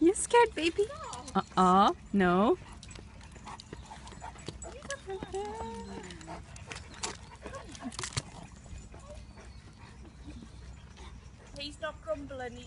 You scared, baby? Uh-uh. No. He's not grumbling.